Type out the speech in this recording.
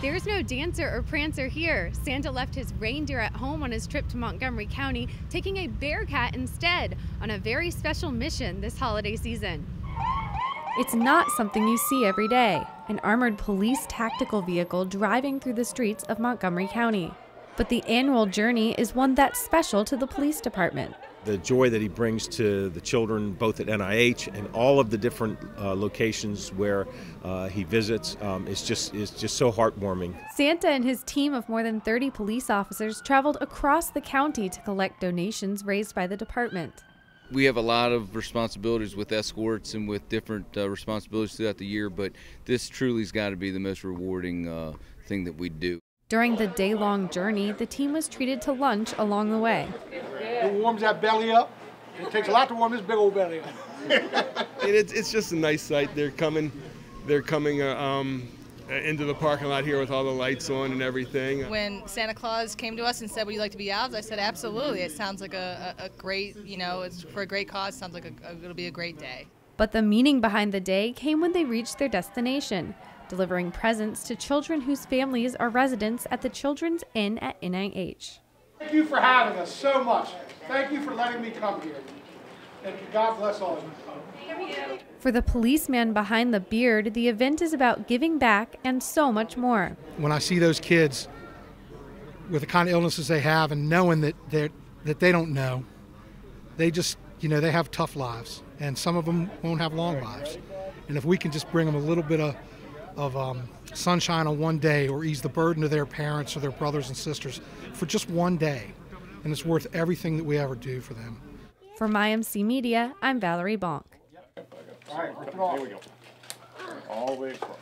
There's no dancer or prancer here. Santa left his reindeer at home on his trip to Montgomery County, taking a bearcat instead on a very special mission this holiday season. It's not something you see every day an armored police tactical vehicle driving through the streets of Montgomery County. But the annual journey is one that's special to the police department the joy that he brings to the children, both at NIH and all of the different uh, locations where uh, he visits, um, is just is just so heartwarming. Santa and his team of more than 30 police officers traveled across the county to collect donations raised by the department. We have a lot of responsibilities with escorts and with different uh, responsibilities throughout the year, but this truly has got to be the most rewarding uh, thing that we do. During the day long journey, the team was treated to lunch along the way. It warms that belly up. It takes a lot to warm this big old belly up. it's, it's just a nice sight. They're coming, they're coming uh, um, into the parking lot here with all the lights on and everything. When Santa Claus came to us and said, "Would you like to be ours?" I said, "Absolutely. It sounds like a, a, a great, you know, it's for a great cause. Sounds like a, it'll be a great day." But the meaning behind the day came when they reached their destination delivering presents to children whose families are residents at the Children's Inn at NIH. Thank you for having us so much. Thank you for letting me come here. And God bless all of you. For the policeman behind the beard, the event is about giving back and so much more. When I see those kids with the kind of illnesses they have and knowing that they that they don't know, they just you know they have tough lives, and some of them won't have long lives. And if we can just bring them a little bit of of um, sunshine on one day or ease the burden of their parents or their brothers and sisters for just one day. And it's worth everything that we ever do for them. For MyMC Media, I'm Valerie Bonk. All right, here we go. All the way across.